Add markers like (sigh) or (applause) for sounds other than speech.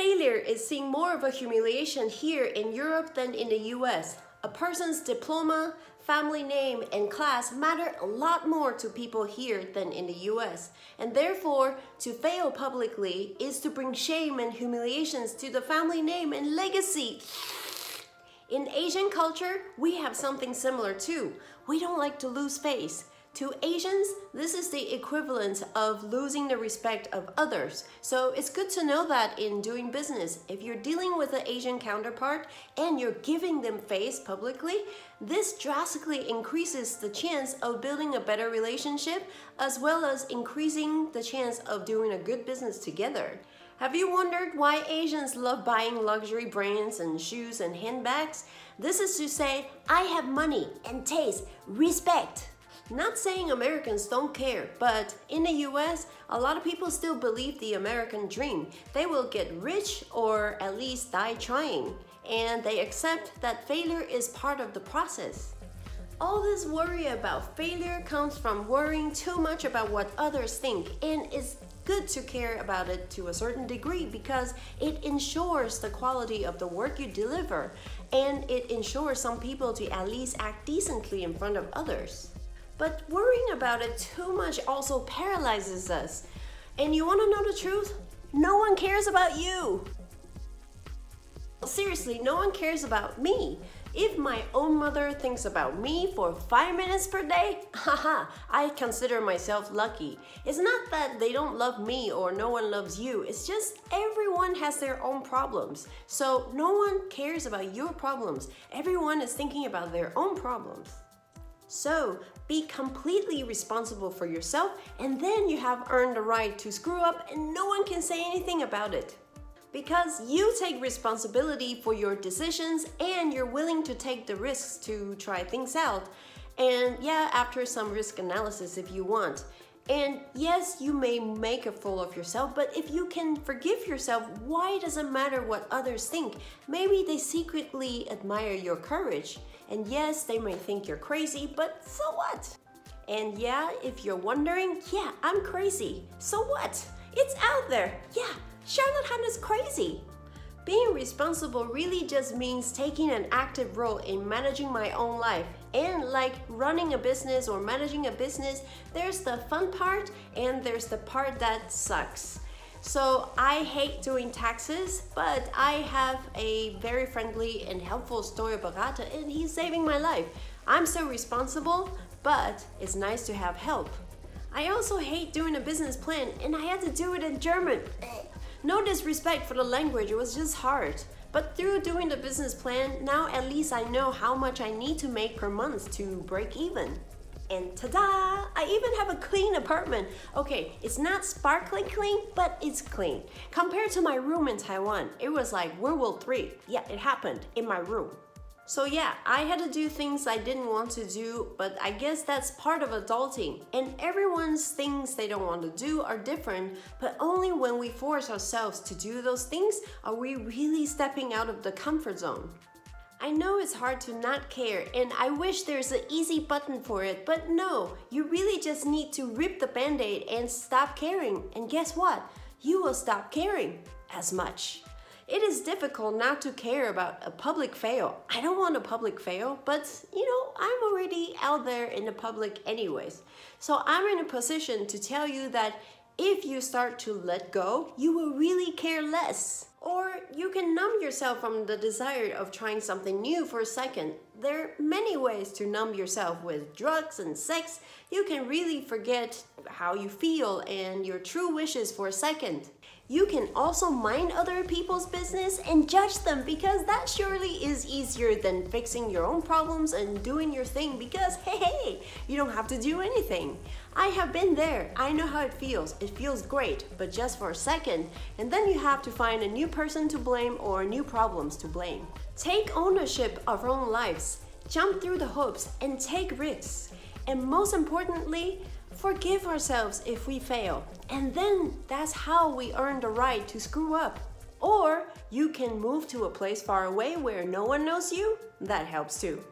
Failure is seen more of a humiliation here in Europe than in the US. A person's diploma, family name, and class matter a lot more to people here than in the US. And therefore, to fail publicly is to bring shame and humiliations to the family name and legacy. In Asian culture, we have something similar too. We don't like to lose face. To Asians, this is the equivalent of losing the respect of others. So it's good to know that in doing business, if you're dealing with an Asian counterpart and you're giving them face publicly, this drastically increases the chance of building a better relationship as well as increasing the chance of doing a good business together. Have you wondered why Asians love buying luxury brands and shoes and handbags? This is to say, I have money and taste, respect. Not saying Americans don't care, but in the US, a lot of people still believe the American dream. They will get rich or at least die trying, and they accept that failure is part of the process. All this worry about failure comes from worrying too much about what others think, and it's good to care about it to a certain degree because it ensures the quality of the work you deliver and it ensures some people to at least act decently in front of others. But worrying about it too much also paralyzes us. And you wanna know the truth? No one cares about you. Seriously, no one cares about me. If my own mother thinks about me for five minutes per day, (laughs) haha, I consider myself lucky. It's not that they don't love me or no one loves you, it's just everyone has their own problems. So no one cares about your problems. Everyone is thinking about their own problems. So be completely responsible for yourself, and then you have earned the right to screw up, and no one can say anything about it. Because you take responsibility for your decisions and you're willing to take the risks to try things out. And yeah, after some risk analysis if you want. And yes, you may make a fool of yourself, but if you can forgive yourself, why does it matter what others think? Maybe they secretly admire your courage. And yes, they may think you're crazy, but so what? And yeah, if you're wondering, yeah, I'm crazy. So what? It's out there. Yeah, Charlotte Han is crazy. Being responsible really just means taking an active role in managing my own life. And like running a business or managing a business, there's the fun part and there's the part that sucks. So I hate doing taxes, but I have a very friendly and helpful story Steuerberater and he's saving my life. I'm so responsible, but it's nice to have help. I also hate doing a business plan and I had to do it in German. No disrespect for the language, it was just hard. But through doing the business plan, now at least I know how much I need to make per month to break even. And ta-da! I even have a clean apartment. Okay, it's not sparkling clean, but it's clean. Compared to my room in Taiwan, it was like World War 3. Yeah, it happened in my room. So yeah, I had to do things I didn't want to do, but I guess that's part of adulting. And everyone's things they don't want to do are different, but only when we force ourselves to do those things are we really stepping out of the comfort zone. I know it's hard to not care, and I wish there's an easy button for it, but no, you really just need to rip the band aid and stop caring. And guess what? You will stop caring as much. It is difficult not to care about a public fail. I don't want a public fail, but you know, I'm already out there in the public anyways. So I'm in a position to tell you that if you start to let go, you will really care less. Or you can numb yourself from the desire of trying something new for a second. There are many ways to numb yourself with drugs and sex. You can really forget how you feel and your true wishes for a second. You can also mind other people's business and judge them because that surely is easier than fixing your own problems and doing your thing because hey, hey, you don't have to do anything. I have been there. I know how it feels. It feels great, but just for a second, and then you have to find a new person to blame or new problems to blame. Take ownership of your own lives, jump through the hoops, and take risks. And most importantly, forgive ourselves if we fail. And then that's how we earn the right to screw up. Or you can move to a place far away where no one knows you. That helps too.